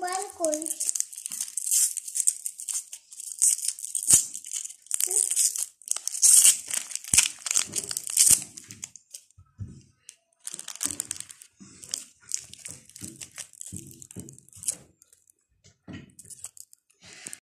Balcony.